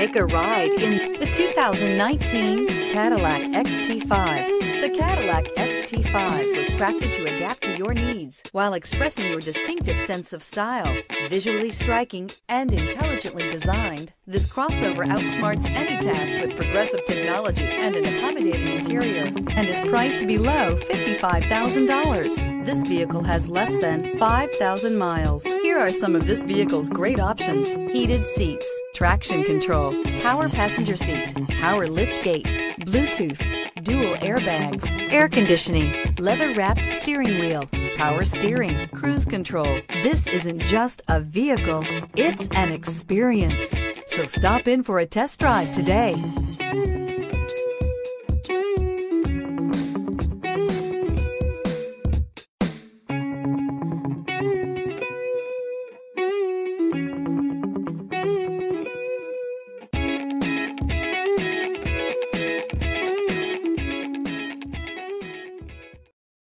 Take a ride in the 2019 Cadillac XT5. The Cadillac XT5 was crafted to adapt to your needs while expressing your distinctive sense of style. Visually striking and intelligently designed, this crossover outsmarts any task with progressive technology and an accommodating interior and is priced below $55,000. This vehicle has less than 5,000 miles. Here are some of this vehicle's great options. Heated seats, traction control, power passenger seat, power lift gate, Bluetooth, dual airbags, air conditioning, leather wrapped steering wheel, power steering, cruise control. This isn't just a vehicle, it's an experience. So stop in for a test drive today.